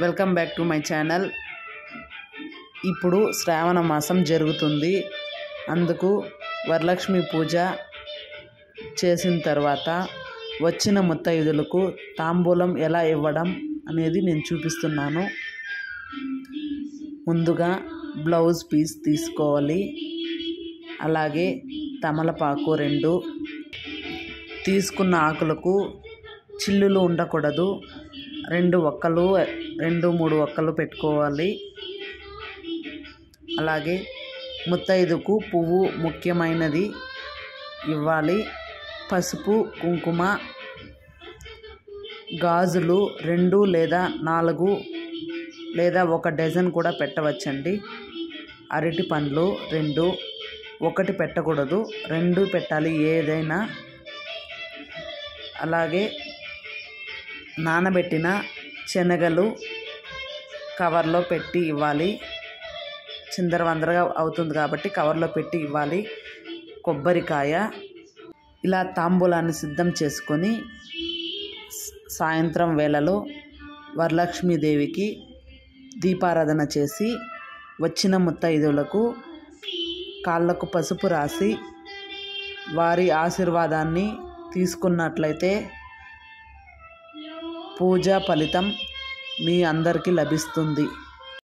Welcome back to my channel. ఇప్పుడు శ్రావణ మాసం జరుగుతుంది. అందుకు వరలక్ష్మి పూజ చేసిన తర్వాత వచ్చిన ముత్తైదులకు తాంబూలం ఎలా ఇవ్వడం అనేది నేను చూపిస్తున్నాను. ముందుగా బ్లౌజ్ పీస్ తీసుకోవాలి. అలాగే తమలపాకు రెండు. తీసుకున్న ఆకులకు చిల్లులు ఉండకూడదు. రెండు ఒక్కలు రెండు మూడు ఒక్కలు పెట్టుకోవాలి. అలాగే ముత్తైదుకు పువ్వు ముఖ్యమైనది ఇవ్వాలి. పసుపు కుంకుమ గాజులు రెండు లేదా నాలుగు లేదా ఒక డజన్ కూడా పెట్టవచ్చండి. అరటి పండ్లు రెండు ఒకటి పెట్టకూడదు. రెండు పెట్టాలి ఏదైనా. అలాగే నానబెట్టిన శనగలు కవర్లో పెట్టి ఇవ్వాలి. చిందరవందరగా అవుతుంది కాబట్టి కవర్లో పెట్టి ఇవ్వాలి. కొబ్బరికాయ ఇలా తాంబూలాన్ని సిద్ధం చేసుకొని సాయంత్రం వేళలో వరలక్ష్మీదేవికి దీపారాధన చేసి వచ్చిన ముత్తైదులకు కాళ్ళకు పసుపు రాసి వారి ఆశీర్వాదాన్ని తీసుకున్నట్లయితే పూజా ఫలితం మీ అందరికీ లభిస్తుంది.